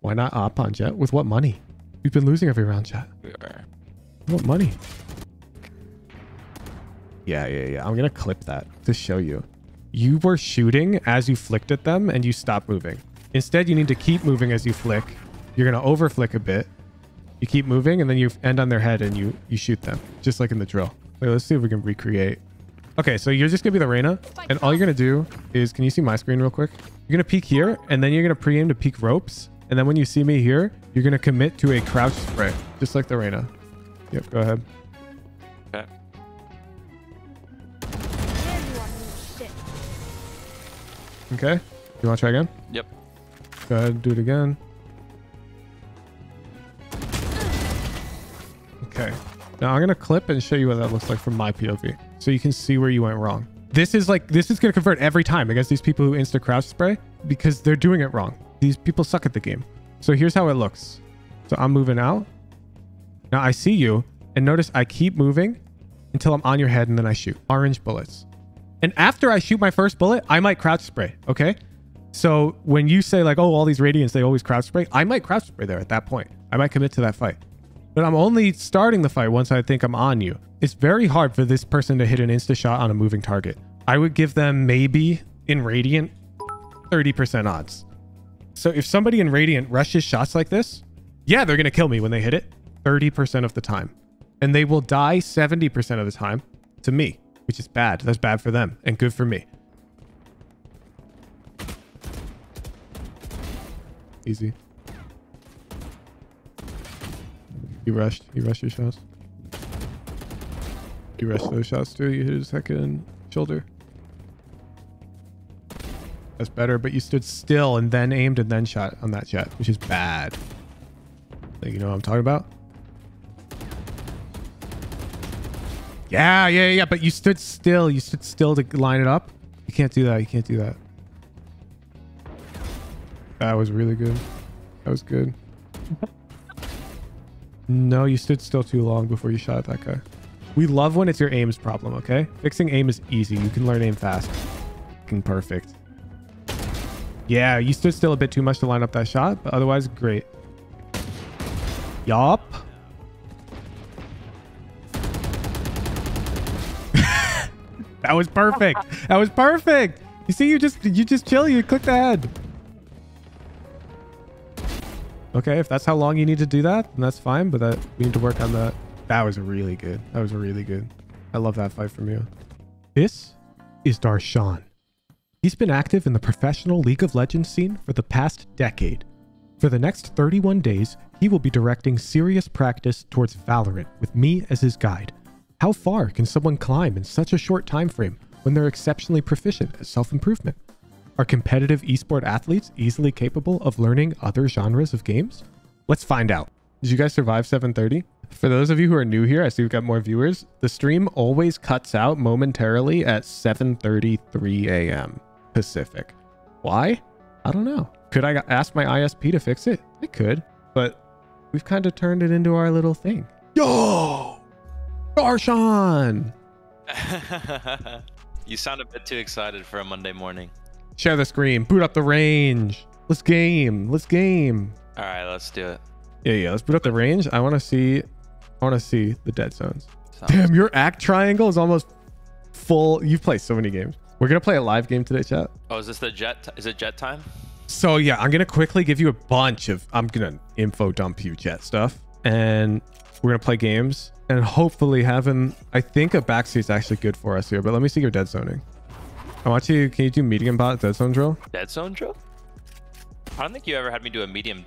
Why not op on Jett? With what money? We've been losing every round, Jett. We. What money? Yeah, yeah, yeah. I'm gonna clip that to show you. You were shooting as you flicked at them and you stopped moving. Instead, you need to keep moving as you flick. You're gonna over flick a bit. You keep moving and then you end on their head and you you shoot them, just like in the drill. Wait, let's see if we can recreate. Okay, so you're just gonna be the Reyna, and all you're gonna do is, can you see my screen real quick? You're gonna peek here, and then you're gonna pre-aim to peek ropes, and then when you see me here, you're gonna commit to a crouch spray, just like the Reyna. Yep, go ahead. Okay. Everyone needs shit. Okay. You want to try again? Yep. Go ahead, do it again. Okay. Now I'm gonna clip and show you what that looks like from my POV, so you can see where you went wrong. This is like this is gonna convert every time against these people who insta crouch spray because they're doing it wrong. These people suck at the game. So here's how it looks. So I'm moving out. Now I see you, and notice I keep moving until I'm on your head, and then I shoot orange bullets. And after I shoot my first bullet, I might crouch spray. Okay. So when you say like, oh, all these radiants, they always crouch spray, I might crouch spray there at that point. I might commit to that fight. But I'm only starting the fight once I think I'm on you. It's very hard for this person to hit an insta shot on a moving target. I would give them maybe in Radiant 30% odds. So if somebody in Radiant rushes shots like this, yeah, they're going to kill me when they hit it 30% of the time. And they will die 70% of the time to me, which is bad. That's bad for them and good for me. Easy. You rushed. You rushed your shots. You rushed those shots too. You hit his second shoulder. That's better, but you stood still and then aimed and then shot on that Jett, which is bad. Like, you know what I'm talking about? Yeah, yeah, yeah, but you stood still. You stood still to line it up. You can't do that. You can't do that. That was really good. That was good. No, you stood still too long before you shot at that guy. We love when it's your aim's problem, okay? Fixing aim is easy. You can learn aim fast. Fucking perfect. Yeah, you stood still a bit too much to line up that shot, but otherwise, great. Yup. that was perfect. That was perfect. You see, you just you just chill. You click the head. Okay, if that's how long you need to do that, then that's fine. But that we need to work on that. That was really good. That was really good. I love that fight from you. This is Darshan. He's been active in the professional League of Legends scene for the past decade. For the next 31 days, he will be directing serious practice towards Valorant with me as his guide. How far can someone climb in such a short time frame when they're exceptionally proficient at self-improvement? Are competitive esport athletes easily capable of learning other genres of games? Let's find out. Did you guys survive 7:30? For those of you who are new here, I see we've got more viewers. The stream always cuts out momentarily at 7:33 a.m. Pacific. Why? I don't know. Could I ask my ISP to fix it? I could, but we've kind of turned it into our little thing. Yo! Darshan! you sound a bit too excited for a Monday morning. Share the screen. Boot up the range. Let's game. Let's game. All right, let's do it. Yeah, yeah. Let's boot up the range. I want to see. I want to see the dead zones. Sounds- Damn, your act triangle is almost full. You've played so many games. We're gonna play a live game today, chat. Oh, is this the Jett? Is it Jett time? So yeah, I'm gonna quickly give you a bunch of. I'm gonna info dump you Jett stuff, and we're gonna play games, and hopefully having. I think a backseat is actually good for us here, but let me see your dead zoning. I want you. Can you do medium bot dead zone drill? Dead zone drill? I don't think you ever had me do a medium.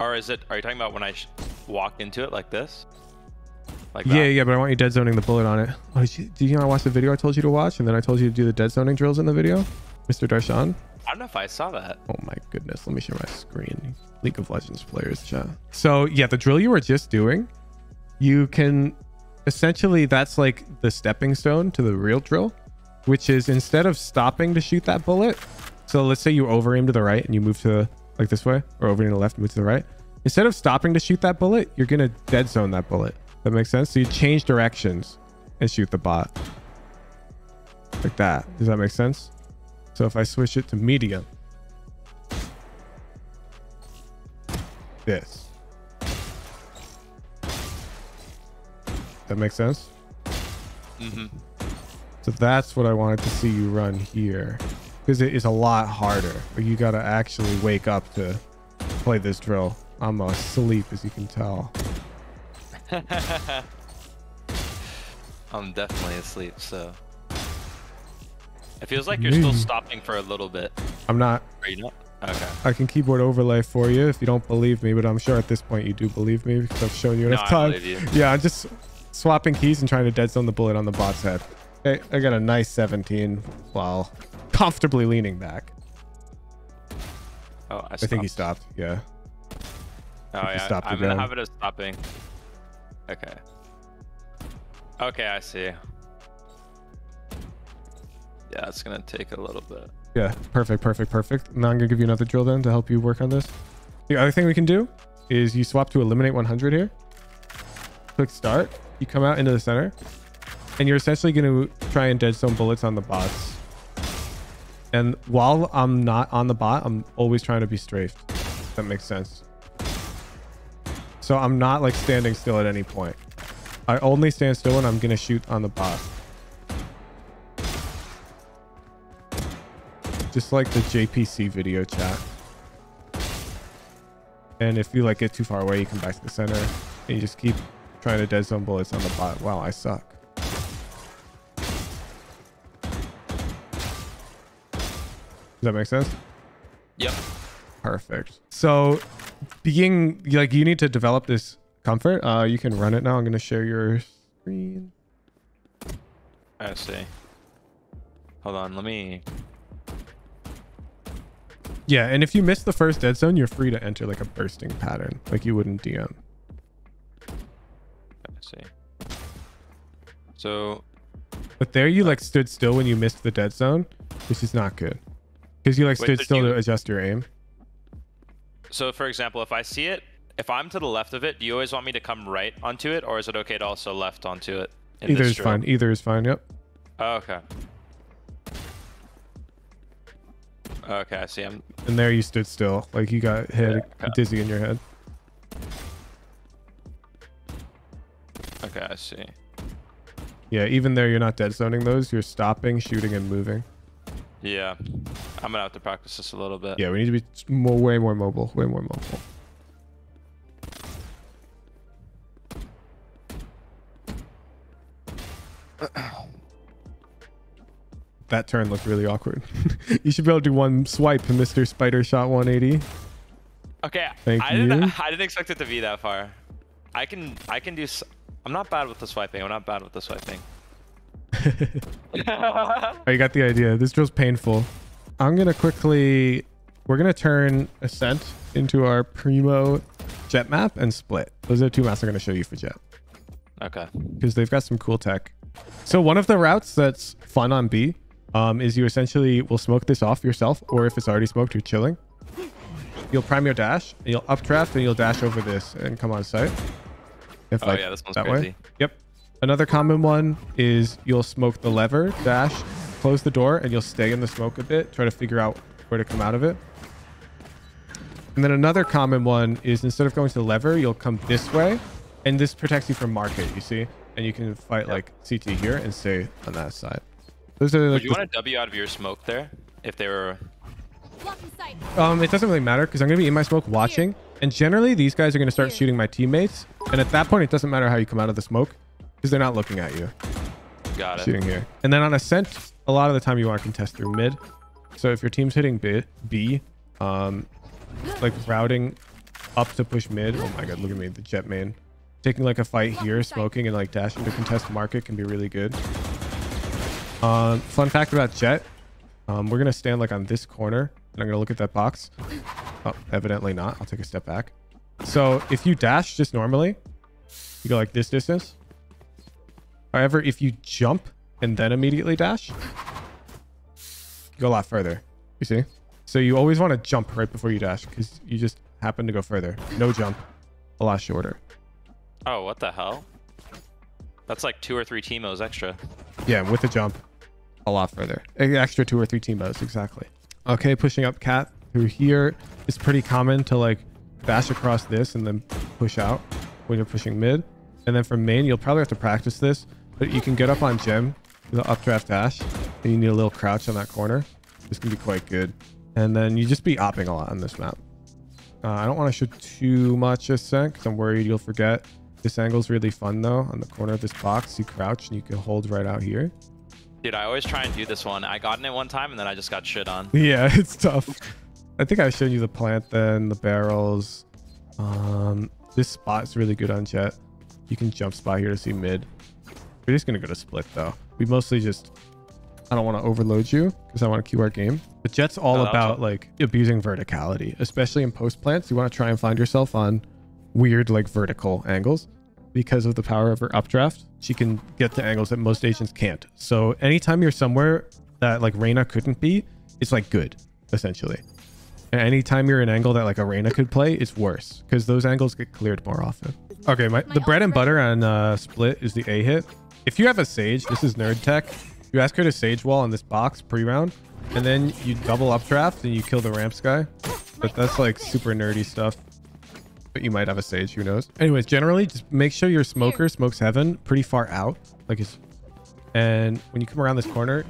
Or is it? Are you talking about when I sh- walk into it like this? Like Yeah, that? yeah, but I want you dead zoning the bullet on it. Oh, did you, did you watch the video I told you to watch, and then I told you to do the dead zoning drills in the video, Mr. Darshan? I don't know if I saw that. Oh my goodness, let me share my screen. League of Legends players chat. So yeah, the drill you were just doing, you can essentially that's like the stepping stone to the real drill, which is instead of stopping to shoot that bullet. So let's say you over aim to the right and you move to like this way, or over to the left, move to the right. Instead of stopping to shoot that bullet, you're gonna dead zone that bullet. That makes sense. So you change directions and shoot the bot like that. Does that make sense? So if I switch it to medium, this. That makes sense? Mm-hmm. So that's what I wanted to see you run here. Because it is a lot harder. But you gotta actually wake up to play this drill. I'm asleep as you can tell. I'm definitely asleep, so. It feels like you're still stopping for a little bit. I'm not Are you not? Okay. I can keyboard overlay for you if you don't believe me, but I'm sure at this point you do believe me because I've shown you enough I time. you. Yeah, I'm just swapping keys and trying to dead zone the bullet on the bot's head. Okay, I got a nice 17 while comfortably leaning back. Oh, I, I think he stopped. Yeah. Oh he yeah, stopped I'm gonna again. have it as stopping. Okay. Okay, I see. Yeah, it's gonna take a little bit. Yeah, perfect, perfect, perfect. Now I'm gonna give you another drill then to help you work on this. The other thing we can do is you swap to eliminate 100 here. Click start. You come out into the center, and you're essentially gonna try and dead zone bullets on the bots. And while I'm not on the bot, I'm always trying to be strafed. That makes sense. So I'm not like standing still at any point. I only stand still when I'm gonna shoot on the bot. just like the JPC video chat. And if you like get too far away, you come back to the center and you just keep trying to dead zone bullets on the bot. Wow, I suck. Does that make sense? Yep. Perfect. So being like you need to develop this comfort. Uh you can run it now. I'm gonna share your screen. I see. Hold on, let me. Yeah, and if you miss the first dead zone, you're free to enter like a bursting pattern, like you would in DM. I see. So But there you like stood still when you missed the dead zone, which is not good. Because you like Wait, stood still you- to adjust your aim. So, for example, if I see it, if I'm to the left of it, do you always want me to come right onto it, or is it okay to also left onto it? Either is fine. Either is fine. Yep. Oh, okay. Okay, I see. I'm. And there you stood still, like you got hit Yeah, okay. dizzy in your head. Okay, I see. Yeah, even there you're not dead zoning those. You're stopping, shooting, and moving. Yeah, I'm gonna have to practice this a little bit. Yeah, we need to be more, way more mobile, way more mobile. that turn looked really awkward. you should be able to do one swipe, Mr. Spider Shot 180. Okay. Thank I didn't. you. I didn't expect it to be that far. I can. I can do. I'm not bad with the swiping. I'm not bad with the swiping. Oh, you got the idea. This drill's painful. I'm gonna quickly. We're gonna turn Ascent into our Primo Jett map and Split. Those are the two maps I'm gonna show you for Jett okay. because they've got some cool tech. So one of the routes that's fun on B um, is you essentially will smoke this off yourself, or if it's already smoked, you're chilling. You'll prime your dash, and you'll updraft, and you'll dash over this and come on site. If Oh yeah, this one's that crazy. way. Yep. Another common one is you'll smoke the lever, dash, close the door, and you'll stay in the smoke a bit, try to figure out where to come out of it. And then another common one is instead of going to the lever, you'll come this way, and this protects you from market, you see? And you can fight like CT here and stay on that side. Those are Would you want to W out of your smoke there? If they were. Um, it doesn't really matter because I'm gonna be in my smoke watching, and generally these guys are gonna start shooting my teammates, and at that point it doesn't matter how you come out of the smoke because they're not looking at you. Got it. shooting here. And then on ascent, a lot of the time you want to contest through mid. So if your team's hitting B, B um, like routing up to push mid. Oh my god, look at me, the Jett main. Taking like a fight here, smoking and like dashing to contest market can be really good. Um, fun fact about Jett, um, we're gonna stand like on this corner and I'm gonna look at that box. Oh, evidently not. I'll take a step back. So if you dash just normally, you go like this distance. However, if you jump and then immediately dash, you go a lot further. You see? So you always want to jump right before you dash because you just happen to go further. No jump, a lot shorter. Oh, what the hell? That's like two or three Teemos extra. Yeah, with a jump, a lot further. An Extra two or three modes, exactly. Okay, pushing up cat through here is pretty common to like dash across this and then push out when you're pushing mid. And then from main, you'll probably have to practice this, but you can get up on Jim with an updraft dash, and you need a little crouch on that corner. This can be quite good. And then you just be opping a lot on this map. Uh, I don't want to shoot too much ascent because I'm worried you'll forget. This angle's really fun though. On the corner of this box, you crouch and you can hold right out here. Dude, I always try and do this one. I got in it one time and then I just got shit on. Yeah, it's tough. I think I showed you the plant then, the barrels. Um, this spot is really good on Jett. You can jump spot here to see mid. We're just gonna go to split though. We mostly just I don't want to overload you because I want to queue our game. But Jett's all Oh, about all- like abusing verticality, especially in post plants. You want to try and find yourself on weird like vertical angles because of the power of her updraft. She can get to angles that most agents can't. So anytime you're somewhere that like Reyna couldn't be, it's like good essentially. And anytime you're an angle that like a Reyna could play, it's worse because those angles get cleared more often. Okay, my, the bread and butter on uh, split is the A hit. If you have a Sage, this is nerd tech. You ask her to Sage wall on this box pre-round, and then you double updraft and you kill the ramps guy. But that's like super nerdy stuff. But you might have a Sage, who knows? Anyways, generally just make sure your smoker smokes heaven pretty far out. Like it's and when you come around this corner,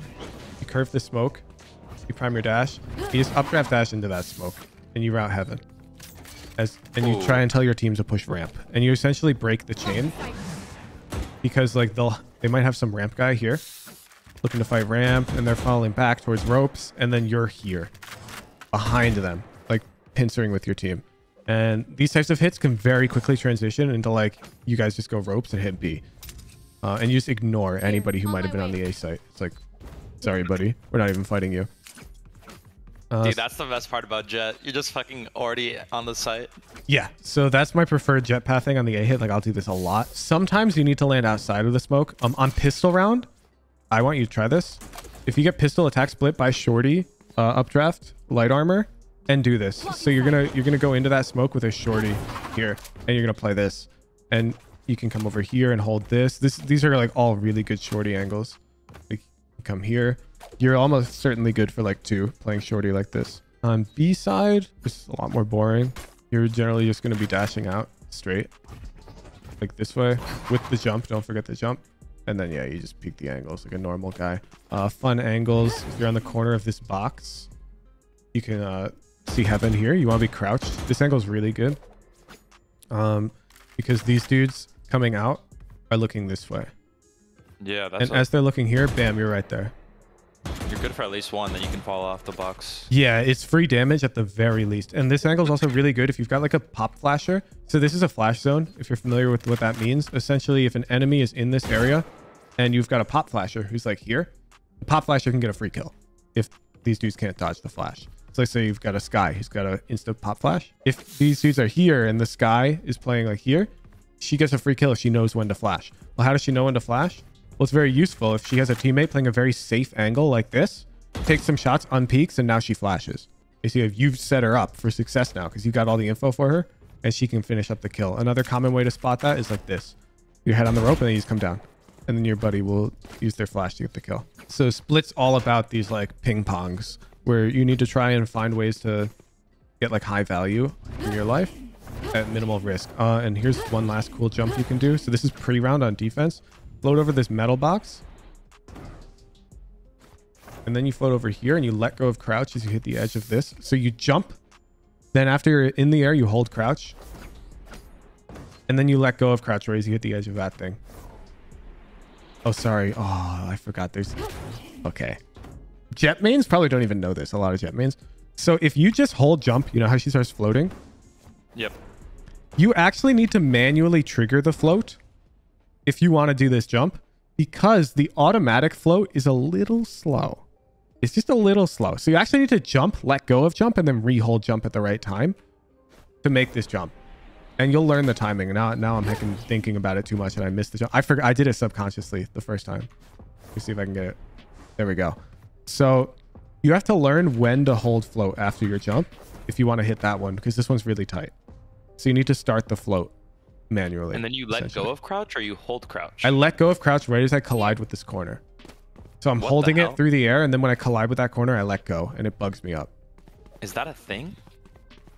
you curve the smoke, you prime your dash, you just updraft dash into that smoke, and you route heaven. As and you try and tell your team to push ramp, and you essentially break the chain because like they'll they might have some ramp guy here looking to fight ramp, and they're falling back towards ropes, and then you're here behind them, like pincering with your team. And these types of hits can very quickly transition into like you guys just go ropes and hit B. Uh, and you just ignore anybody who might have been on the A site. It's like, sorry, buddy, we're not even fighting you. Uh, Dude, that's the best part about Jett. You're just fucking already on the site. yeah, so that's my preferred Jett pathing on the A hit. Like I'll do this a lot. Sometimes you need to land outside of the smoke. Um, on pistol round, I want you to try this. If you get pistol attack split by shorty, uh, updraft, light armor, and do this. So you're gonna you're gonna go into that smoke with a shorty here, and you're gonna play this, and you can come over here and hold this. This these are like all really good shorty angles. Like come here. You're almost certainly good for like two playing shorty like this. On B side, it's a lot more boring. You're generally just gonna be dashing out straight, like this way with the jump. Don't forget the jump. And then yeah, you just peek the angles like a normal guy. Uh, fun angles. If you're on the corner of this box, you can uh, see heaven here. You want to be crouched. This angle is really good. Um, because these dudes coming out are looking this way, Yeah, that's and as they're looking here, bam, you're right there. Good for at least one, then you can fall off the box. Yeah, it's free damage at the very least. And this angle is also really good if you've got like a pop flasher. So this is a flash zone. If you're familiar with what that means, essentially if an enemy is in this area and you've got a pop flasher who's like here, the pop flasher can get a free kill if these dudes can't dodge the flash. So let's say you've got a Skye who's got an instant pop flash. If these dudes are here and the Skye is playing like here, she gets a free kill if she knows when to flash. Well, how does she know when to flash? Well, it's very useful if she has a teammate playing a very safe angle like this, takes some shots, on peaks, and now she flashes. You see, if you've set her up for success now because you got all the info for her, and she can finish up the kill. Another common way to spot that is like this: your head on the rope, and then you just come down, and then your buddy will use their flash to get the kill. So split's all about these like ping pongs where you need to try and find ways to get like high value in your life at minimal risk. Uh, and here's one last cool jump you can do. So this is pre-round on defense. Float over this metal box. And then you float over here and you let go of crouch as you hit the edge of this. So you jump. Then after you're in the air, you hold crouch. And then you let go of crouch raise. You hit the edge of that thing. Oh, sorry. Oh, I forgot. There's... Okay. Jett mains probably don't even know this. A lot of Jett mains. So if you just hold jump, you know how she starts floating? Yep. You actually need to manually trigger the float if you want to do this jump because the automatic float is a little slow. It's just a little slow. So you actually need to jump, let go of jump, and then re-hold jump at the right time to make this jump. And you'll learn the timing. Now, now I'm thinking about it too much, and I missed the jump. I forgot. I did it subconsciously the first time. Let me see if I can get it. There we go. So you have to learn when to hold float after your jump if you want to hit that one because this one's really tight. So you need to start the float manually. And then you let go of crouch or you hold crouch? I let go of crouch right as I collide with this corner. So I'm What holding it through the air, and then when I collide with that corner, I let go, and it bugs me up. Is that a thing?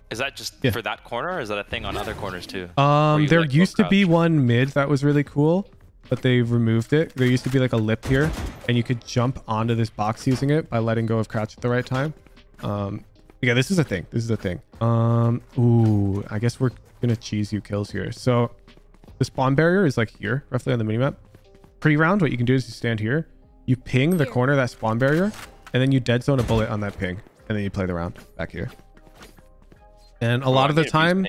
Is that just Yeah. for that corner, or is that a thing on other corners too? Um, there used to be one mid that was really cool, but they removed it. There used to be like a lip here, and you could jump onto this box using it by letting go of crouch at the right time. Um, yeah, this is a thing. This is a thing. Um, ooh, I guess we're gonna cheese you kills here. So the spawn barrier is like here, roughly on the minimap. Pre-round, what you can do is you stand here, you ping the Here. corner of that spawn barrier, and then you dead zone a bullet on that ping, and then you play the round back here. And a lot of the time,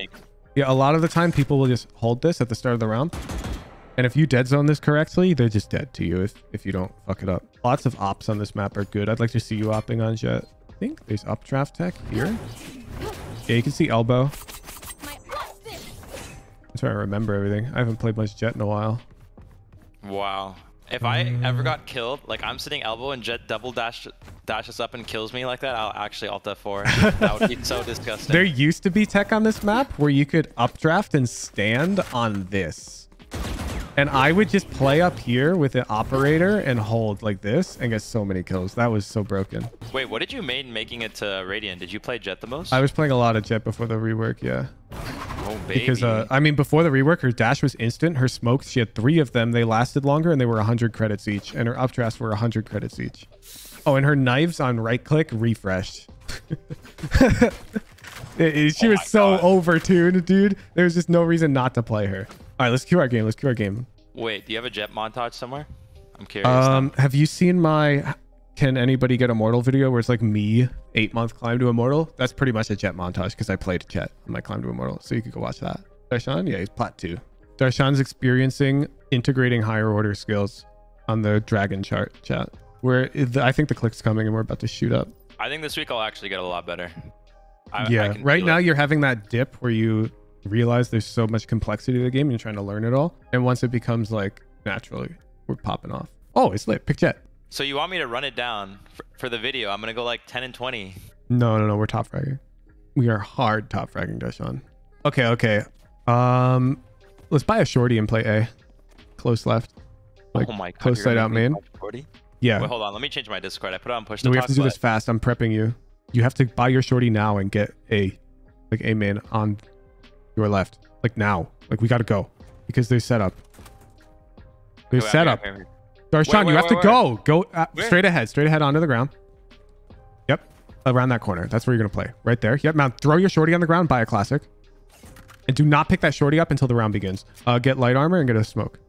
yeah, a lot of the time people will just hold this at the start of the round. And if you dead zone this correctly, they're just dead to you if, if you don't fuck it up. Lots of ops on this map are good. I'd like to see you opping on Jett. I think there's updraft tech here. Yeah, you can see elbow. I'm trying to remember everything. I haven't played much Jett in a while. Wow. If I ever got killed, like I'm sitting elbow and Jett double dash dashes up and kills me like that, I'll actually alt F4. that would be so disgusting. There used to be tech on this map where you could updraft and stand on this. And I would just play up here with an operator and hold like this and get so many kills. That was so broken. Wait, what did you main making it to Radiant? Did you play Jett the most? I was playing a lot of Jett before the rework, yeah. Oh baby. Because uh, I mean, before the rework, her dash was instant. Her smokes, she had three of them. They lasted longer, and they were 100 credits each. And her updrafts were 100 credits each. Oh, and her knives on right click refreshed. She Oh was so God. overtuned, dude. There was just no reason not to play her. All right, let's queue our game. Let's queue our game. Wait, do you have a Jett montage somewhere? I'm curious. Um, have you seen my "Can anybody get a mortal video where it's like me eight month climb to immortal? That's pretty much a Jett montage because I played Jett on my climb to immortal, so you could go watch that. Darshan, yeah, he's plat two. Darshan's experiencing integrating higher order skills on the dragon chart chat. Where I think the click's coming and we're about to shoot up. I think this week I'll actually get a lot better. I, I yeah, can right now it. you're having that dip where you realize there's so much complexity to the game and you're trying to learn it all. And once it becomes like naturally, we're popping off. Oh, it's lit. Pick Jett. So you want me to run it down for, for the video? I'm gonna go like 10 and 20. No, no, no. We're top fragging. We are hard top fragging, Darshan. Okay, okay. Um, let's buy a shorty and play A. Close left. Like oh my god. close side out main. 40? Yeah. Wait, hold on. Let me change my Discord. I put it on push No, we have to do this fast. I'm prepping you. You have to buy your shorty now and get A, like A man on your left. Like now. Like we got to go because there's setup. There's Wait, setup. wait, wait, wait. Darshan, you have wait, to wait. go. Go uh, straight ahead. Straight ahead onto the ground. Yep. Around that corner. That's where you're going to play. Right there. Yep. Now throw your shorty on the ground. Buy a classic. And do not pick that shorty up until the round begins. Uh, get light armor and get a smoke.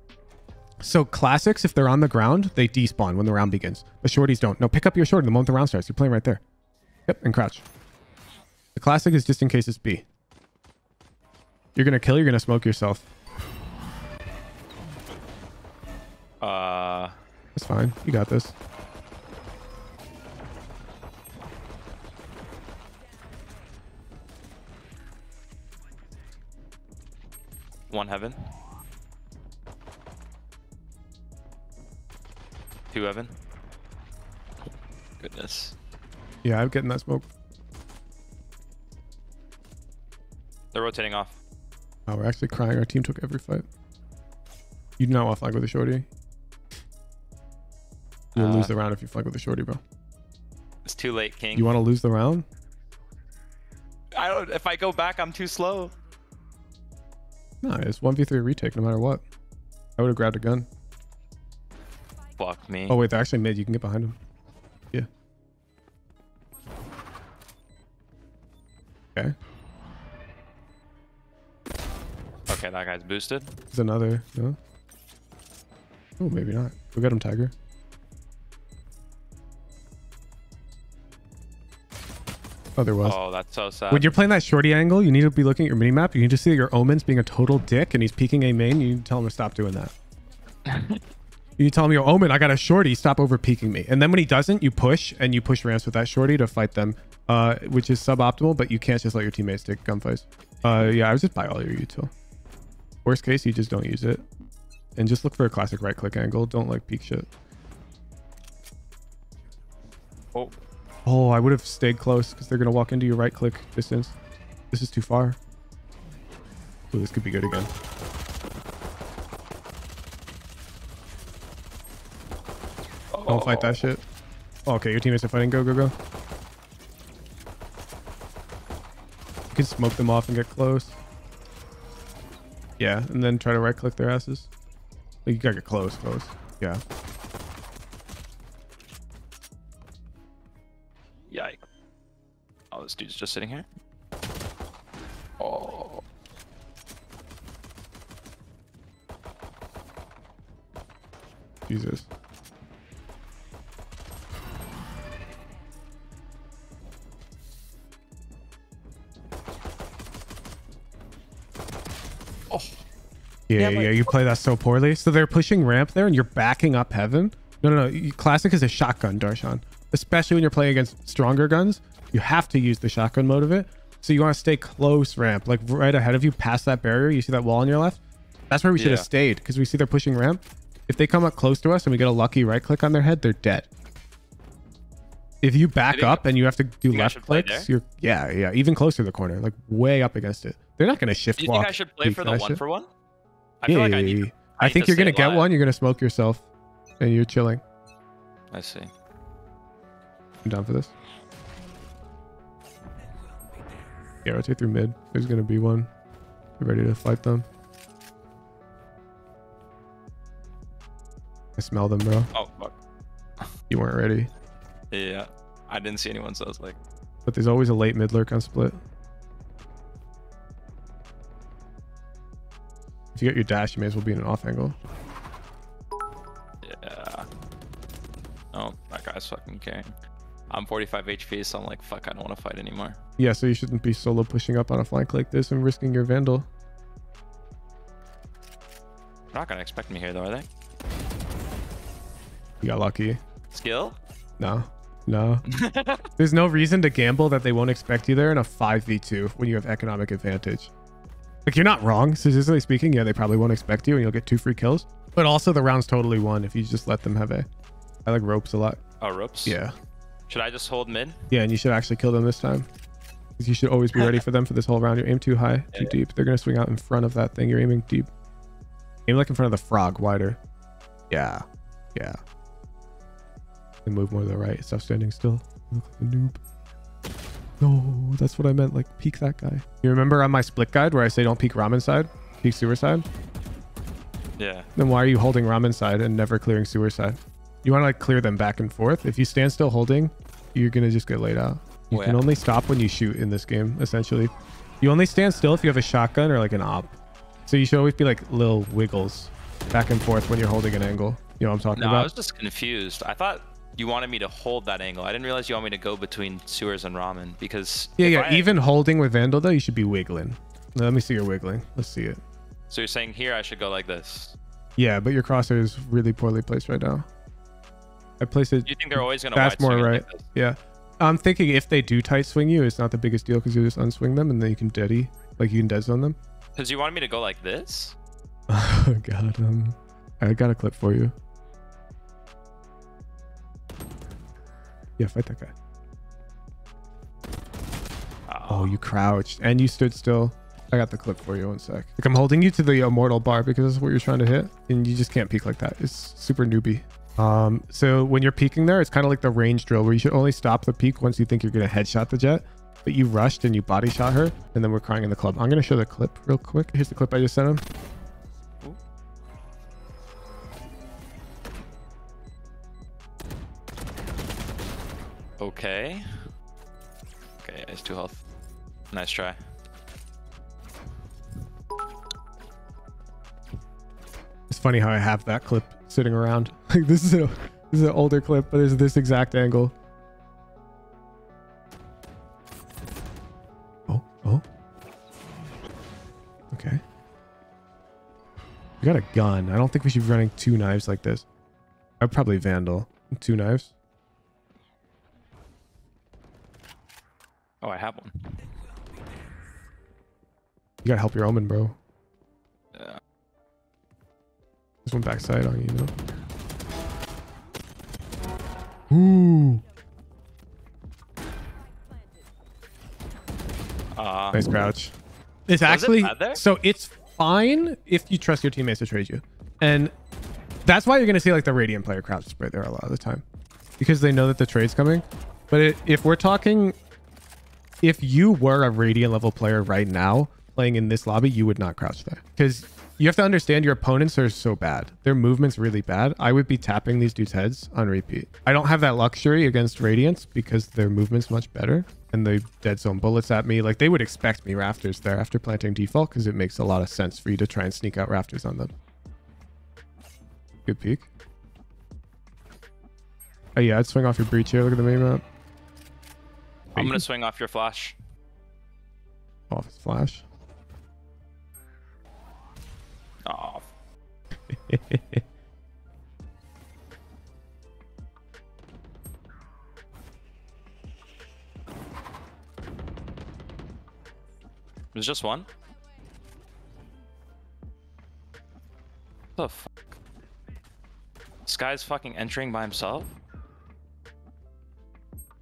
So classics, if they're on the ground, they despawn when the round begins. But shorties don't. No, pick up your shorty the moment the round starts. You're playing right there. Yep. And crouch. The classic is just in case it's B. You're going to kill. You're going to smoke yourself. Uh, it's fine. You got this. one heaven. Two heaven. Goodness. Yeah, I'm getting that smoke. They're rotating off. Oh, we're actually crying. Our team took every fight. You do not want to flag with a shorty. You'll Uh, lose the round if you flag with a shorty, bro. It's too late, King. You want to lose the round? I don't. If I go back, I'm too slow. No, it's 1v3 retake no matter what. I would have grabbed a gun. Fuck me. Oh, wait, they're actually mid. You can get behind them. Yeah. Okay. Okay, that guy's boosted. There's another. No? Oh, maybe not. Go get him, Tiger. Oh, there was. Oh, that's so sad. When you're playing that shorty angle, you need to be looking at your minimap. You need to see your Omen's being a total dick and he's peeking a main. You need to tell him to stop doing that. you tell him, yo, Omen, I got a shorty. Stop over peeking me. And then when he doesn't, you push and you push ramps with that shorty to fight them, uh, which is suboptimal, but you can't just let your teammates take gunfights. Uh, yeah, I would just buy all your util. Worst case, you just don't use it. And just look for a classic right click angle. Don't like peek shit. oh, Oh, I would have stayed close because they're going to walk into your right click distance. This is too far. Oh, this could be good again. Don't fight that shit. Oh, okay, your teammates are fighting. Go, go, go. You can smoke them off and get close. Yeah, and then try to right click their asses. You gotta get close, close. Yeah. Oh, this dude's just sitting here. Oh. Jesus. Oh. Yeah, Yeah, yeah, you play that so poorly. So they're pushing ramp there and you're backing up heaven. No, no, no. Classic is a shotgun, Darshan. Especially when you're playing against stronger guns, you have to use the shotgun mode of it. So you want to stay close ramp, like right ahead of you, past that barrier. You see that wall on your left? That's where we should have stayed because we see they're pushing ramp. If they come up close to us and we get a lucky right click on their head, they're dead. If you back up and you have to do left clicks, you're yeah, yeah, even closer to the corner, like way up against it. They're not gonna shift Do you walk. think I should play for the one shit. for one? I Yeah, like yeah, I need. yeah. to- I need think to you're gonna get one. You're gonna smoke yourself, and you're chilling. I see. I'm down for this. Yeah, rotate through mid. There's gonna be one. Get ready to fight them. I smell them, bro. Oh fuck. You weren't ready. Yeah. I didn't see anyone, so I was like, But there's always a late mid lurk on split. If you get your dash, you may as well be in an off angle. yeah. Oh, that guy's fucking carrying. I'm 45 HP, so I'm like, fuck, I don't want to fight anymore. Yeah, so you shouldn't be solo pushing up on a flank like this and risking your vandal. They're not gonna expect me here, though, are they? You got lucky. Skill? No. No. There's no reason to gamble that they won't expect you there in a 5v2 when you have economic advantage. Like, you're not wrong. Statistically speaking, yeah, they probably won't expect you and you'll get two free kills. But also, the round's totally won if you just let them have a. I like ropes a lot. Oh, ropes. Yeah. Should I just hold mid? Yeah, and you should actually kill them this time. 'Cause you should always be ready for them for this whole round. You aim too high, too Yeah. deep. They're going to swing out in front of that thing. You're aiming deep. Aim like in front of the frog, wider. Yeah. Yeah. And move more to the right. Stop standing still. Look like a noob. No, that's what I meant. Like, peek that guy. You remember on my split guide where I say don't peek ramen side, peek sewer side? Yeah. Then why are you holding ramen side and never clearing sewer side? You want to like clear them back and forth. If you stand still holding, you're gonna just get laid out. You Oh, can only stop when you shoot in this game, essentially. You only stand still if you have a shotgun or like an op. So you should always be like little wiggles back and forth when you're holding an angle. You know what I'm talking about? No, I was just confused. I thought you wanted me to hold that angle. I didn't realize you want me to go between sewers and ramen because. yeah, yeah. I- Even holding with Vandal though, you should be wiggling. Let me see your wiggling. Let's see it. So you're saying here I should go like this? Yeah, but your crosshair is really poorly placed right now. I placed it you think they're always gonna? That's more right. Like? Yeah. I'm thinking if they do tight swing you, it's not the biggest deal because you just unswing them and then you can deady. Like you can dead zone them. Because you wanted me to go like this? Oh god, um I got a clip for you. Yeah, fight that guy. Oh, you crouched and you stood still. I got the clip for you one sec. Like I'm holding you to the immortal bar because that's what you're trying to hit, and you just can't peek like that. It's super newbie. Um, so when you're peeking there, it's kind of like the range drill where you should only stop the peek once you think you're gonna headshot the Jett. But you rushed and you body shot her, and then we're crying in the club. I'm gonna show the clip real quick. Here's the clip I just sent him. Okay. Okay, it's two health. Nice try. It's funny how I have that clip sitting around. Like this is a this is an older clip, but it's this exact angle. Oh, oh. Okay. We got a gun. I don't think we should be running two knives like this. I'd probably vandal. Two knives. Oh, I have one. You gotta help your omen, bro. This one backside on you, you know. Ooh. Uh, Nice crouch. It's actually bad there? so it's fine if you trust your teammates to trade you, and that's why you're gonna see like the radiant player crouch spray there a lot of the time, because they know that the trade's coming. But it, if we're talking if you were a Radiant level player right now playing in this lobby, you would not crouch there because you have to understand your opponents are so bad. Their movement's really bad. I would be tapping these dudes' heads on repeat. I don't have that luxury against Radiance because their movement's much better and they dead zone bullets at me. Like they would expect me rafters there after planting default because it makes a lot of sense for you to try and sneak out rafters on them. Good peek. Oh yeah, I'd swing off your breach here. Look at the main map. I'm gonna swing off your flash. Off his flash. Oh, there's just one. What the fuck? This guy's fucking entering by himself.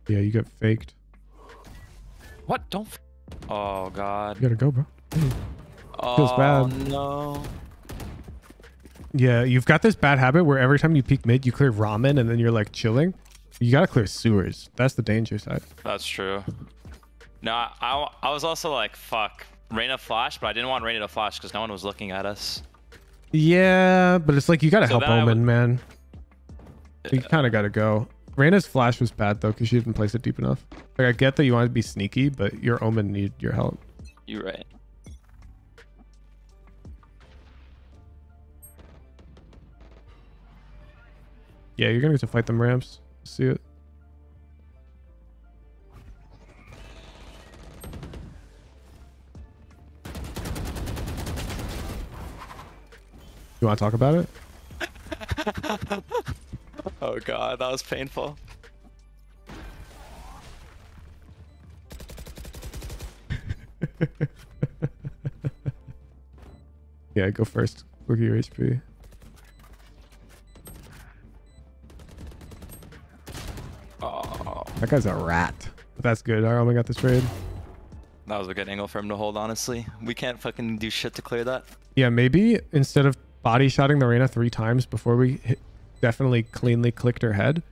Yeah, you got faked. What? Don't. F oh god. You gotta go, bro. Hey. Oh Feels bad. no. Yeah, you've got this bad habit where every time you peek mid, you clear ramen and then you're like chilling. You gotta clear sewers. That's the danger side. That's true. No, I, I, I was also like, fuck. Reyna flash, but I didn't want Reyna to flash because no one was looking at us. Yeah, but it's like you gotta So help Omen, would- man. You kind of gotta go. Reyna's flash was bad though because she didn't place it deep enough. Like I get that you want to be sneaky, but your Omen need your help. You're right. Yeah, you're gonna get to fight them ramps. See it. You want to talk about it? Oh god, that was painful. Yeah, go first. Look at your HP. That guy's a rat. But that's good. I Omen got this trade. that was a good angle for him to hold, honestly. We can't fucking do shit to clear that. Yeah, maybe instead of body shotting the Reyna three times before we hit, definitely cleanly clicked her head,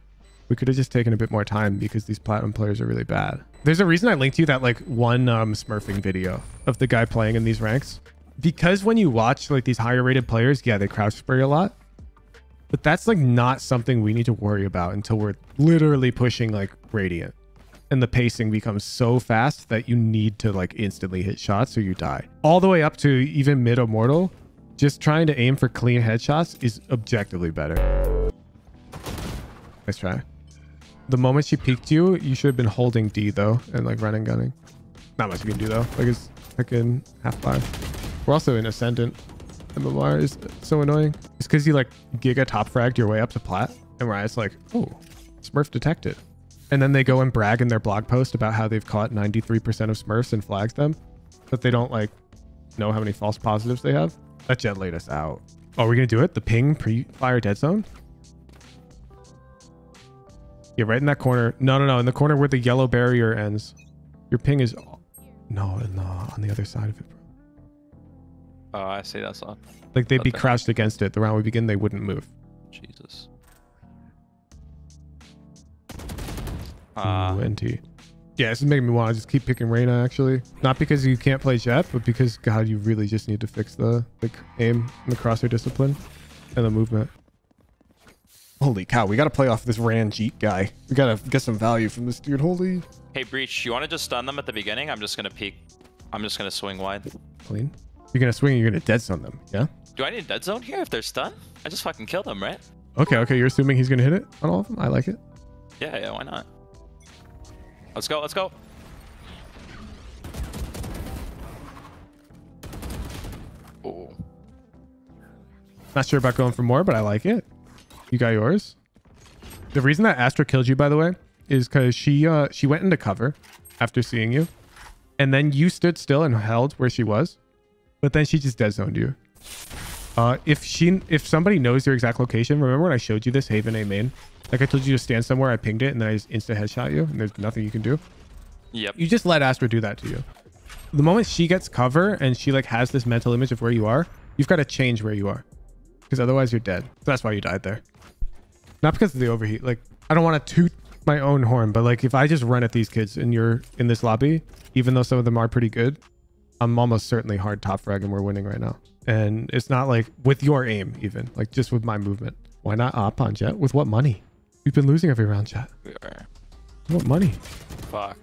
we could have just taken a bit more time because these platinum players are really bad. There's a reason I linked you that like one um, smurfing video of the guy playing in these ranks. Because when you watch like these higher rated players, yeah, they crouch spray a lot. But that's like not something we need to worry about until we're literally pushing like Radiant. And the pacing becomes so fast that you need to like instantly hit shots or you die. All the way up to even mid immortal, just trying to aim for clean headshots is objectively better. Nice try. The moment she peeked you, you should have been holding D though and like running gunning. Not much you can do though. Like it's freaking half five. We're also in ascendant. MMR is so annoying. It's because you like giga top fragged your way up to plat, and Riot's like, oh, Smurf detected. And then they go and brag in their blog post about how they've caught 93% of Smurfs and flags them, but they don't like know how many false positives they have. That Jett laid us out. Oh, are we gonna do it? The ping pre-fire dead zone? Yeah, right in that corner. No, no, no, in the corner where the yellow barrier ends. Your ping is no, no, on the other side of it. Oh, I see that song. Like they'd be Okay. crouched against it. The round we begin, they wouldn't move. Jesus. Ooh, Uh, NT. Yeah, this is making me want to just keep picking Reyna, actually. Not because you can't play Jett, but because, God, you really just need to fix the like aim and the crosshair discipline and the movement. Holy cow, we got to play off this Ranjit guy. We got to get some value from this dude. Holy. hey, Breach, you want to just stun them at the beginning? I'm just gonna peek. I'm just gonna swing wide. Clean. You're to swing and you're to dead stun them, yeah? Do I need a dead zone here if they're stunned? I just fucking kill them, right? Okay, okay, you're assuming he's going to hit it on all of them? I like it. Yeah, yeah, why not? Let's go, let's go. Oh, Not sure about going for more, but I like it. You got yours. The reason that Astra killed you, by the way, is because she uh she went into cover after seeing you, and then you stood still and held where she was, but then she just dead zoned you. Uh, if she if somebody knows your exact location, remember when I showed you this Haven A main? Like I told you to stand somewhere, I pinged it, and then I just insta headshot you, and there's nothing you can do. yep. You just let Astra do that to you. The moment she gets cover and she like has this mental image of where you are, you've got to change where you are. Because otherwise you're dead. So that's why you died there. Not because of the overheat. Like, I don't want to toot my own horn, but like if I just run at these kids and you're in this lobby, even though some of them are pretty good, I'm almost certainly hard top frag and we're winning right now. And it's not like with your aim, even like just with my movement. Why not op on Jett? With what money? We've been losing every round, Jett. We are. What money? Fuck.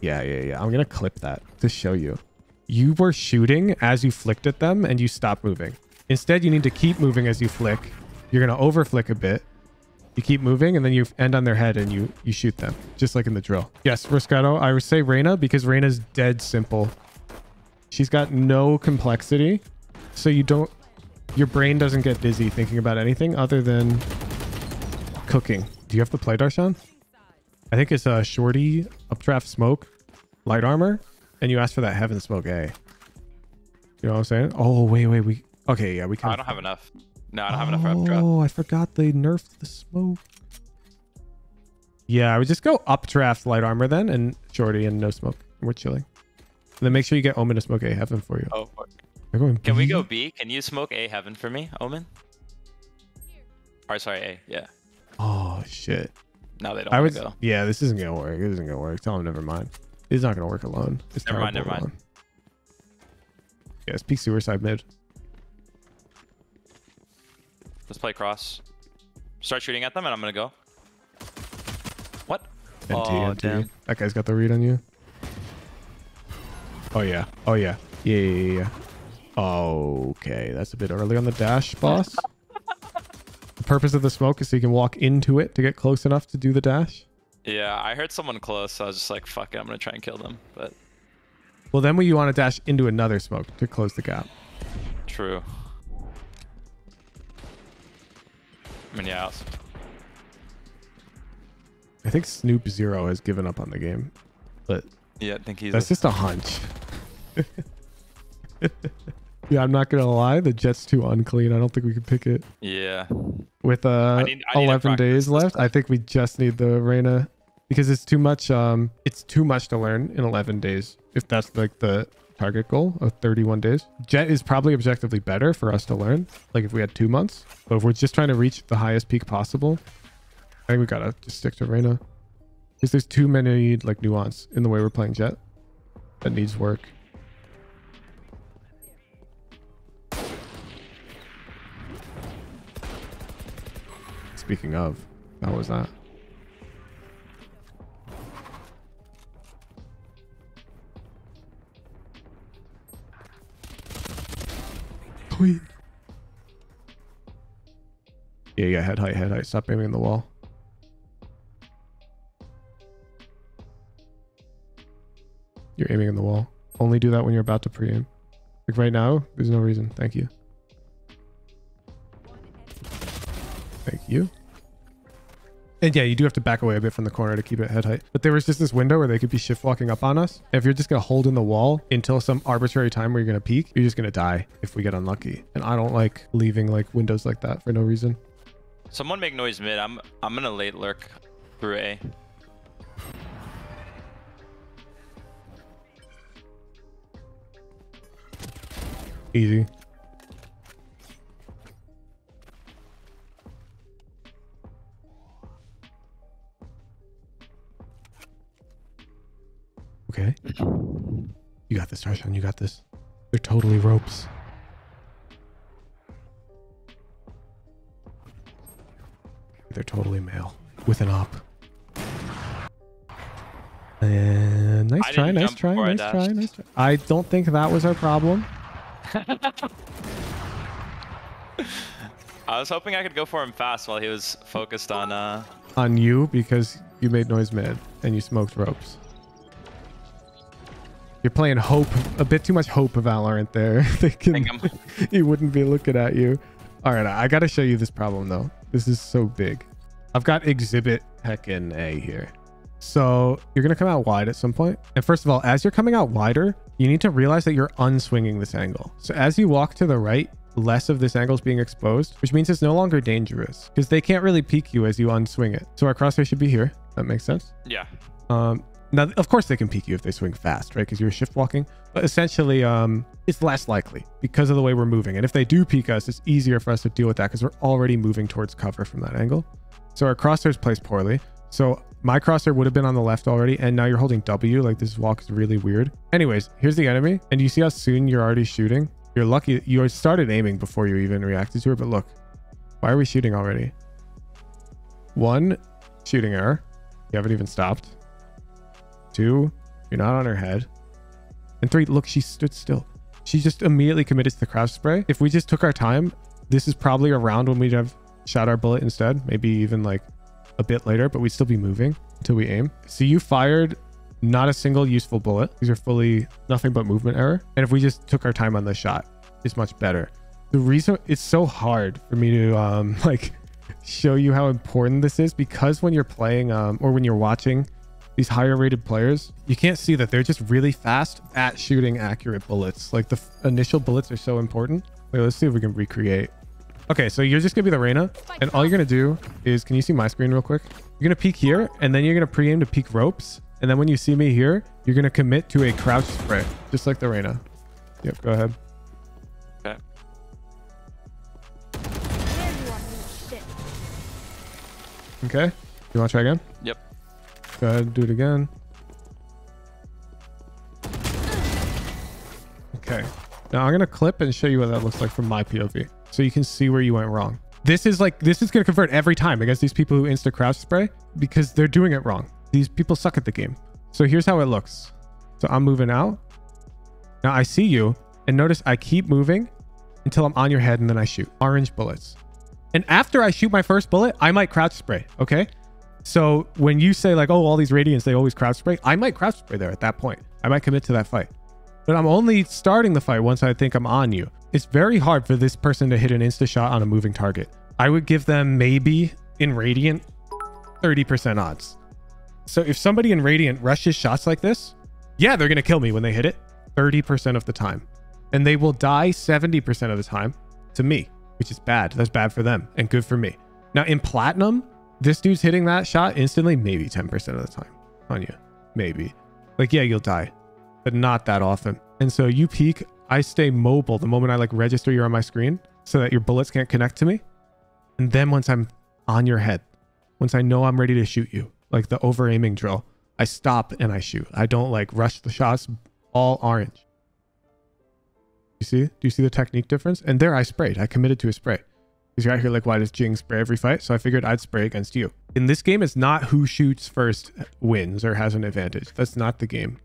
Yeah, yeah, yeah. I'm gonna clip that to show you. You were shooting as you flicked at them and you stopped moving. Instead, you need to keep moving as you flick. You're gonna over flick a bit. You keep moving and then you end on their head and you you shoot them, just like in the drill. Yes, Riscato, I would say Reyna because Reyna's dead simple. She's got no complexity, so you don't your brain doesn't get dizzy thinking about anything other than cooking. Do you have to play Darshan? I think it's a shorty, updraft smoke, light armor, and you ask for that heaven smoke A. You know what I'm saying? Oh, wait, wait, we okay, yeah, we can I don't have enough. No, I don't have enough for updraft. Oh, I forgot they nerfed the smoke. Yeah, I would just go updraft light armor then and shorty and no smoke. We're chilling. And then make sure you get Omen to smoke A heaven for you. Oh, fuck. Going Can we go B? Can you smoke A heaven for me, Omen? Or sorry, A. Yeah. Oh shit. No, they don't I would go. Yeah, this isn't gonna work. This isn't gonna work. Tell him never mind. It's not gonna work alone. It's Never mind, terrible never mind. alone. Yeah, it's peak suicide mid. Let's play cross. Start shooting at them, and I'm gonna go. What? NT, Oh, NT. damn. That guy's got the read on you. Oh yeah. Oh yeah. Yeah, yeah, yeah, yeah. Okay, that's a bit early on the dash, boss. the purpose of the smoke is so you can walk into it to get close enough to do the dash. Yeah, I heard someone close, so I was just like, "Fuck it, I'm gonna try and kill them." But Well, then you want to dash into another smoke to close the gap. true. I mean, yeah. I'll- think Snoop Zero has given up on the game, but Yeah, I think he's. that's just a hunch. yeah, I'm not gonna lie. The Jett's too unclean. I don't think we can pick it. yeah. with uh need- I need 11 days left i think we just need the Reyna because it's too much um it's too much to learn in 11 days if that's like the target goal of 31 days. Jett is probably objectively better for us to learn like if we had two months. But if we're just trying to reach the highest peak possible i think we gotta just stick to Reyna because there's too many like nuance in the way we're playing Jett that needs work. Speaking of how was that Queen. Yeah, yeah, head height, head height. Stop aiming in the wall. You're aiming in the wall. Only do that when you're about to pre-aim. Like right now, there's no reason. Thank you. Thank you. And yeah, you do have to back away a bit from the corner to keep it head height. But there was just this window where they could be shift walking up on us. If you're just going to hold in the wall until some arbitrary time where you're going to peek, you're just going to die if we get unlucky. And I don't like leaving like windows like that for no reason. Someone make noise mid. I'm I'm gonna late lurk through A. Easy. Okay. You got this, Darshan. You got this. They're totally ropes. They're totally male with an op. And nice try, nice try, I nice try, nice try. I don't think that was our problem. I was hoping I could go for him fast while he was focused on uh on you because you made noise mid and you smoked ropes. You're playing hope, a bit too much hope of Valorant there. Thinking think he wouldn't be looking at you. All right, I got to show you this problem though. This is so big. I've got exhibit heckin' A here. So you're gonna come out wide at some point. And first of all, as you're coming out wider, you need to realize that you're unswinging this angle. So as you walk to the right, less of this angle is being exposed, which means it's no longer dangerous because they can't really peek you as you unswing it. So our crosshair should be here. That makes sense. yeah. Um, now, of course, they can peek you if they swing fast, right? Because you're shift walking. But essentially, um, it's less likely because of the way we're moving. And if they do peek us, it's easier for us to deal with that because we're already moving towards cover from that angle. So our crosshairs placed poorly. So my crosshair would have been on the left already, and now you're holding W. Like this walk is really weird. Anyways, here's the enemy, and you see how soon you're already shooting. You're lucky you started aiming before you even reacted to it. But look, why are we shooting already? One, shooting error. You haven't even stopped. Two, you're not on her head. And three, look, she stood still. She just immediately committed to the crouch spray. If we just took our time, this is probably around when we'd have shot our bullet instead. Maybe even like a bit later, but we'd still be moving until we aim. So you fired not a single useful bullet. These are fully nothing but movement error. And if we just took our time on the shot, it's much better. The reason it's so hard for me to um like show you how important this is because when you're playing um or when you're watching these higher rated players, you can't see that they're just really fast at shooting accurate bullets. Like the initial bullets are so important. Wait, let's see if we can recreate. Okay, so you're just gonna be the Reyna, and all you're gonna do is, can you see my screen real quick? You're gonna peek here, and then you're gonna pre-aim to peek ropes, and then when you see me here, you're gonna commit to a crouch spray, just like the Reyna. Yep, go ahead. Okay. There you are, you shit. Okay. You wanna try again? Go ahead, do it again. Okay. Now I'm gonna clip and show you what that looks like from my POV. So you can see where you went wrong. This is like this is gonna convert every time against these people who insta crouch spray because they're doing it wrong. These people suck at the game. So here's how it looks. So I'm moving out. Now I see you, and notice I keep moving until I'm on your head and then I shoot. Orange bullets. And after I shoot my first bullet, I might crouch spray. Okay. So when you say like, oh, all these radiants, they always crouch spray, I might crouch spray there at that point. I might commit to that fight. But I'm only starting the fight once I think I'm on you. It's very hard for this person to hit an insta shot on a moving target. I would give them maybe in Radiant 30% odds. So if somebody in Radiant rushes shots like this, yeah, they're going to kill me when they hit it 30% of the time. And they will die 70% of the time to me, which is bad. That's bad for them and good for me. Now in Platinum, this dude's hitting that shot instantly, maybe 10% of the time on you. Maybe. Like, yeah, you'll die, but not that often. And so you peek, I stay mobile the moment I like register you're on my screen so that your bullets can't connect to me. And then once I'm on your head, once I know I'm ready to shoot you, like the over aiming drill, I stop and I shoot. I don't like rush the shots all orange. You see? Do you see the technique difference? And there I sprayed. I committed to a spray. You're out here like, why does Jing spray every fight? So I figured I'd spray against you. In this game, it's not who shoots first wins or has an advantage. That's not the game.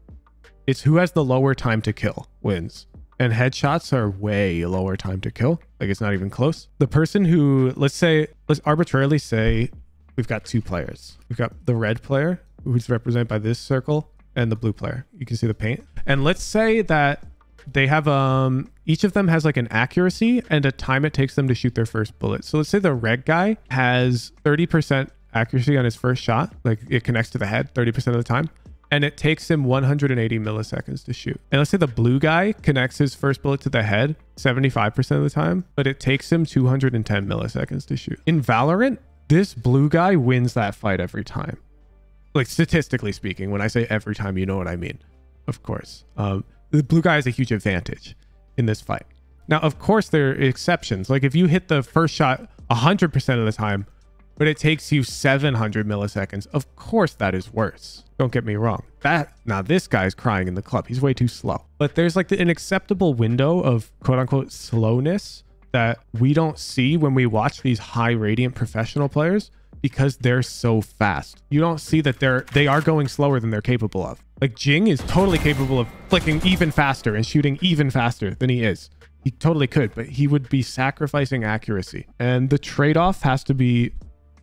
It's who has the lower time to kill wins. And headshots are way lower time to kill. Like it's not even close. The person who, let's say, let's arbitrarily say we've got two players. We've got the red player, who's represented by this circle, and the blue player. You can see the paint. And let's say that they have um each of them has like an accuracy and a time it takes them to shoot their first bullet. So let's say the red guy has 30% accuracy on his first shot, like it connects to the head 30% of the time, and it takes him 180 milliseconds to shoot. And let's say the blue guy connects his first bullet to the head 75% of the time, but it takes him 210 milliseconds to shoot. In Valorant, this blue guy wins that fight every time. Like statistically speaking, when I say every time, you know what I mean. Of course. Um, the blue guy has a huge advantage in this fight. Now, of course, there are exceptions. Like if you hit the first shot 100% of the time, but it takes you 700 milliseconds, of course that is worse. Don't get me wrong. That now this guy's crying in the club. He's way too slow. But there's like the, an acceptable window of quote unquote slowness that we don't see when we watch these high radiant professional players because they're so fast. You don't see that they're they are going slower than they're capable of. Like Jing is totally capable of flicking even faster and shooting even faster than he is. He totally could, but he would be sacrificing accuracy. And the trade-off has to be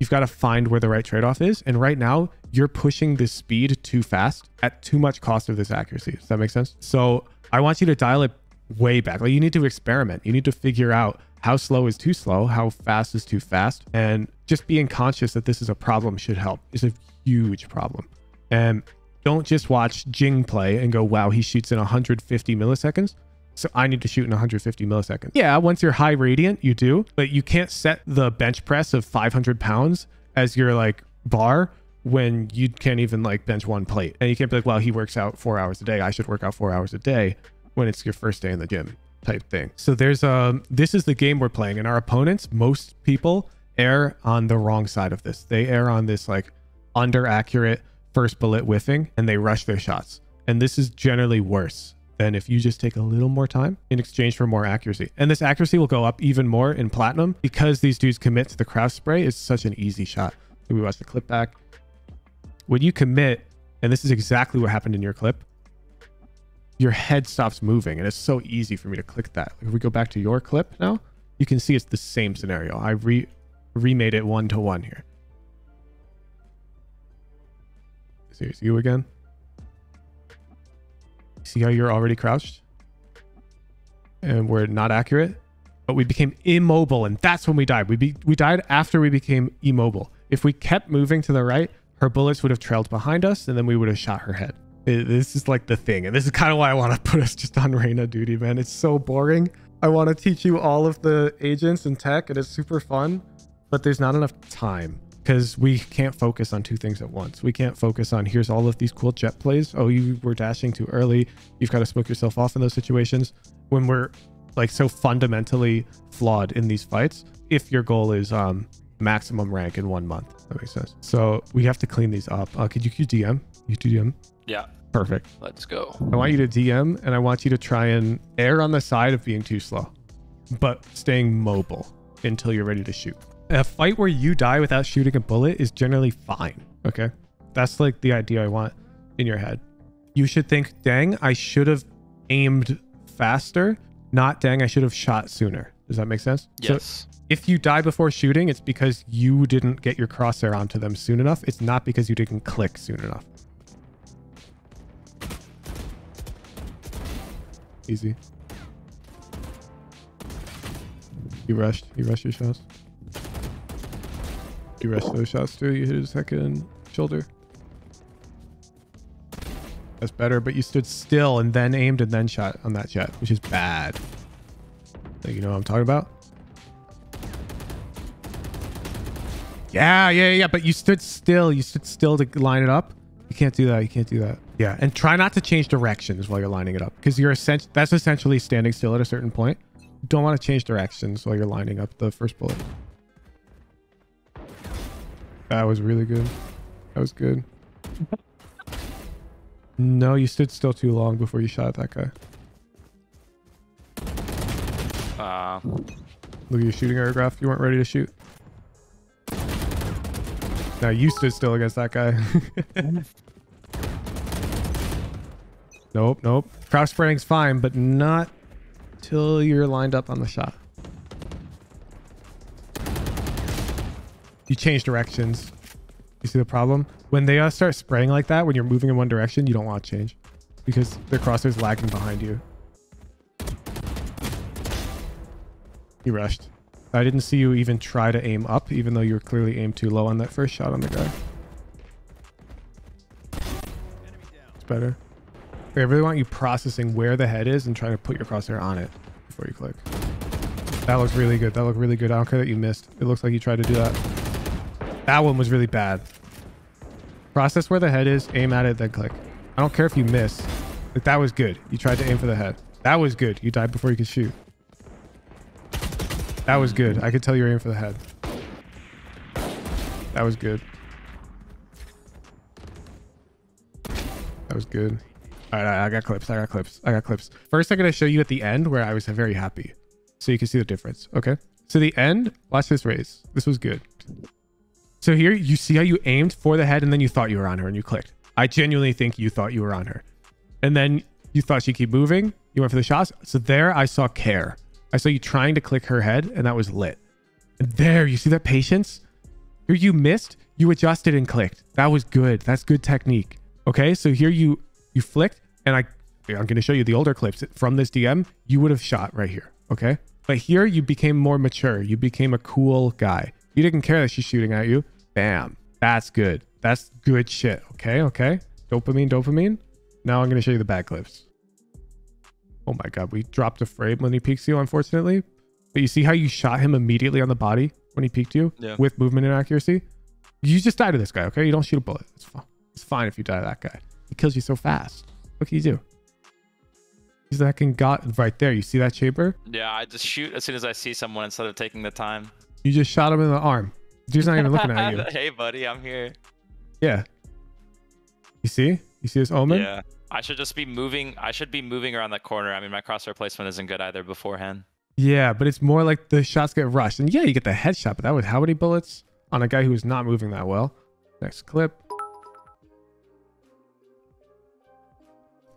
you've got to find where the right trade-off is. And right now, you're pushing this speed too fast at too much cost of this accuracy. Does that make sense? So I want you to dial it way back. Like you need to experiment. You need to figure out how slow is too slow, how fast is too fast, and just being conscious that this is a problem should help. It's a huge problem. And don't just watch Jing play and go, wow, he shoots in 150 milliseconds. So I need to shoot in 150 milliseconds. Yeah, once you're high radiant, you do, but you can't set the bench press of 500 pounds as your like bar when you can't even like bench one plate. And you can't be like, well, he works out four hours a day. I should work out four hours a day when it's your first day in the gym type thing. So there's um this is the game we're playing and our opponents, most people err on the wrong side of this. They err on this like under accurate first bullet whiffing and they rush their shots. And this is generally worse than if you just take a little more time in exchange for more accuracy. And this accuracy will go up even more in platinum because these dudes commit to the crouch spray is such an easy shot. We watch the clip back. When you commit, and this is exactly what happened in your clip, your head stops moving and it's so easy for me to click that. If we go back to your clip now, you can see it's the same scenario. I re remade it one to one here. Here's you again. See how you're already crouched? And we're not accurate, but we became immobile, and that's when we died. We be, we died after we became immobile. If we kept moving to the right, her bullets would have trailed behind us, and then we would have shot her head. It- this is like the thing, and this is kind of why I want to put us just on Reyna duty, man. It's so boring. I want to teach you all of the agents and tech, and it's super fun, but there's not enough time because we can't focus on two things at once. We can't focus on here's all of these cool Jett plays. Oh, you were dashing too early. You've got to smoke yourself off in those situations when we're like so fundamentally flawed in these fights. If your goal is um maximum rank in one month, that makes sense. So we have to clean these up. Uh, could you DM? You DM? Yeah, Perfect. let's go. I want you to DM and I want you to try and err on the side of being too slow, but staying mobile until you're ready to shoot. A fight where you die without shooting a bullet is generally fine. Okay. That's like the idea I want in your head. You should think, dang, I should have aimed faster, not dang, I should have shot sooner. Does that make sense? So Yes. if you die before shooting, it's because you didn't get your crosshair onto them soon enough. It's not because you didn't click soon enough. Easy. You rushed. You rushed your shots. You rushed those shots too. You hit his second shoulder. That's better, but you stood still and then aimed and then shot on that Jett, which is bad. Like, you know what I'm talking about? Yeah, yeah, yeah. But you stood still. You stood still to line it up. You can't do that. You can't do that. Yeah, and try not to change directions while you're lining it up because you're essentially that's essentially standing still at a certain point. Don't want to change directions while you're lining up the first bullet. That was really good. That was good. No, you stood still too long before you shot at that guy. Uh, Look at your shooting aircraft. You weren't ready to shoot. Now you stood still against that guy. nope, nope. Crouch spraying's fine, but not till you're lined up on the shot. You change directions. You see the problem? When they uh, start spraying like that, when you're moving in one direction, you don't want to change because the crosshair's lagging behind you. You rushed. I didn't see you even try to aim up, even though you were clearly aimed too low on that first shot on the guy. It's better. I really want you processing where the head is and trying to put your crosshair on it before you click. That looks really good. That looked really good. I don't care that you missed. It looks like you tried to do that. That one was really bad. Process where the head is, aim at it, then click. I don't care if you miss. Like that was good. You tried to aim for the head. That was good. You died before you could shoot. That was good. I could tell you were aiming for the head. That was good. That was good. All right, I I got clips. I got clips. I got clips. First, I'm going to show you at the end where I was very happy. So you can see the difference. Okay. So the end, watch this Raze. This was good. So here you see how you aimed for the head and then you thought you were on her and you clicked. I genuinely think you thought you were on her. And then you thought she'd keep moving. You went for the shots. So there I saw care. I saw you trying to click her head and that was lit. And there, you see that patience? Here you missed, you adjusted and clicked. That was good. That's good technique. Okay, so here you you flicked and I I'm going to show you the older clips from this DM. You would have shot right here. Okay, but here you became more mature. You became a cool guy. You didn't care that she's shooting at you. Bam. That's good. That's good shit. Okay, okay. Dopamine, dopamine. Now I'm going to show you the bad clips. Oh my god, we dropped a frame when he peeks you, unfortunately. But you see how you shot him immediately on the body when he peeked you Yeah. with movement inaccuracy? You just die to this guy, okay? You don't shoot a bullet. It's fine. It's fine if you die to that guy. He kills you so fast. What can you do? He's that can got right there. You see that chamber? yeah, I just shoot as soon as I see someone instead of taking the time. You just shot him in the arm. Dude's not even looking at you. hey, buddy, I'm here. Yeah. You see? You see this omen? Yeah. I should just be moving. I should be moving around that corner. I mean, my crosshair placement isn't good either beforehand. Yeah, but it's more like the shots get rushed. And yeah, you get the headshot, but that was how many bullets on a guy who's not moving that well. Next clip.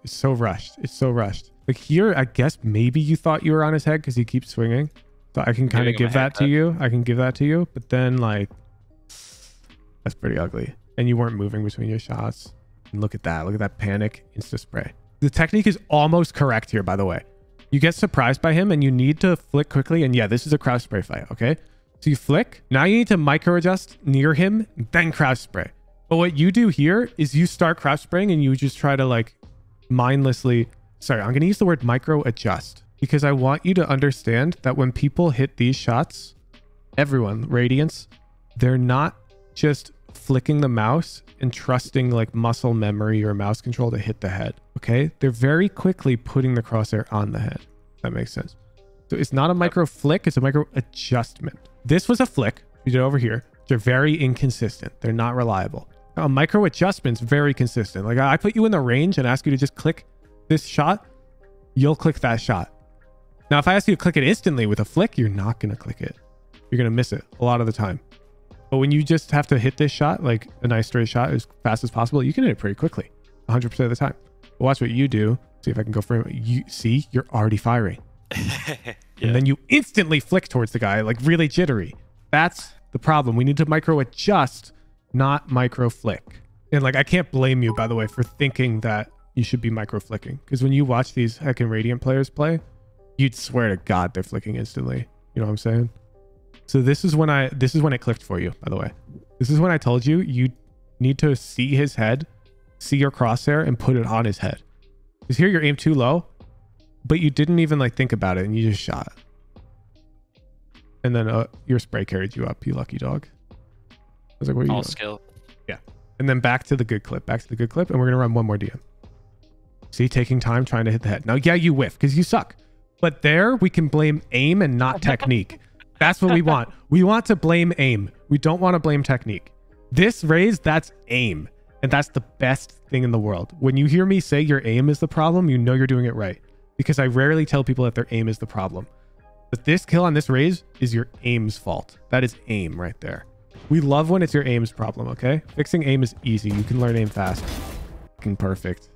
It's so rushed. It's so rushed. Like here, I guess maybe you thought you were on his head because he keeps swinging. So I can kind of give that to you. I can give that to you. But then like, that's pretty ugly. And you weren't moving between your shots. And look at that. Look at that panic. Insta spray. The technique is almost correct here, by the way. You get surprised by him and you need to flick quickly. And yeah, this is a crouch spray fight. Okay. So you flick. Now you need to micro adjust near him, then crouch spray. But what you do here is you start crouch spraying and you just try to like mindlessly. Sorry, I'm going to use the word micro adjust because I want you to understand that when people hit these shots, everyone, Radiance, they're not just flicking the mouse and trusting like muscle memory or mouse control to hit the head. Okay. They're very quickly putting the crosshair on the head. That makes sense. So it's not a micro flick, it's a micro adjustment. This was a flick. We did over here. They're very inconsistent. They're not reliable. Now, A micro adjustment's very consistent. Like I put you in the range and ask you to just click this shot, you'll click that shot. Now, if I ask you to click it instantly with a flick, you're not going to click it. You're going to miss it a lot of the time. But when you just have to hit this shot, like a nice straight shot as fast as possible, you can hit it pretty quickly, 100% of the time. But watch what you do. See if I can go for him. You see, you're already firing. yeah. And then you instantly flick towards the guy, like really jittery. That's the problem. We need to micro adjust, not micro flick. And like, I can't blame you, by the way, for thinking that you should be micro flicking. Because when you watch these heckin' Radiant players play, you'd swear to God they're flicking instantly. You know what I'm saying? So this is when I this is when it clicked for you, by the way. This is when I told you you need to see his head, see your crosshair, and put it on his head. Because here you're aimed too low, but you didn't even like think about it and you just shot. And then uh, your spray carried you up, you lucky dog. I was like, what are you All skill. Yeah. And then back to the good clip, back to the good clip, and we're gonna run one more DM. See, taking time trying to hit the head. Now, yeah, you whiff because you suck. But there we can blame aim and not technique. That's what we want. We want to blame aim. We don't want to blame technique. This Raze, that's aim. And that's the best thing in the world. When you hear me say your aim is the problem, you know you're doing it right. Because I rarely tell people that their aim is the problem. But this kill on this Raze is your aim's fault. That is aim right there. We love when it's your aim's problem, okay? Fixing aim is easy. You can learn aim fast. Fucking perfect.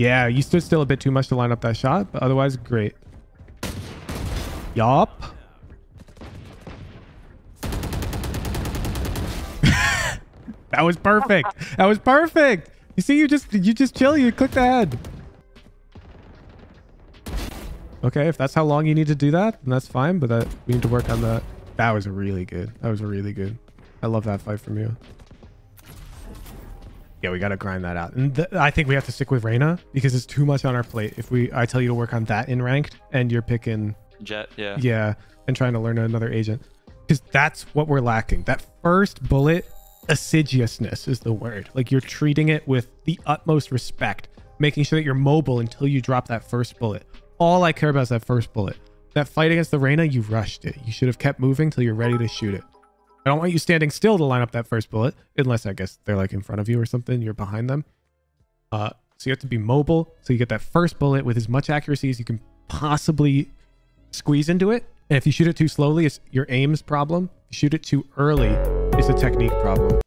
Yeah, you stood still a bit too much to line up that shot, but otherwise, great. Yup. that was perfect. That was perfect. You see, you just you just chill. You click the head. Okay, if that's how long you need to do that, then that's fine. But that we need to work on that. That was really good. That was really good. I love that fight from you. Yeah, we got to grind that out. And th- I think we have to stick with Reyna because it's too much on our plate. If we, I tell you to work on that in ranked and you're picking, Jett. Yeah. yeah, and trying to learn another agent because that's what we're lacking. That first bullet, assiduousness is the word. Like you're treating it with the utmost respect, making sure that you're mobile until you drop that first bullet. All I care about is that first bullet. That fight against the Reyna, you rushed it. You should have kept moving till you're ready to shoot it. I don't want you standing still to line up that first bullet, unless I guess they're like in front of you or something. You're behind them. Uh, so you have to be mobile. So you get that first bullet with as much accuracy as you can possibly squeeze into it. And if you shoot it too slowly, it's your aim's problem. If you shoot it too early, it's a technique problem.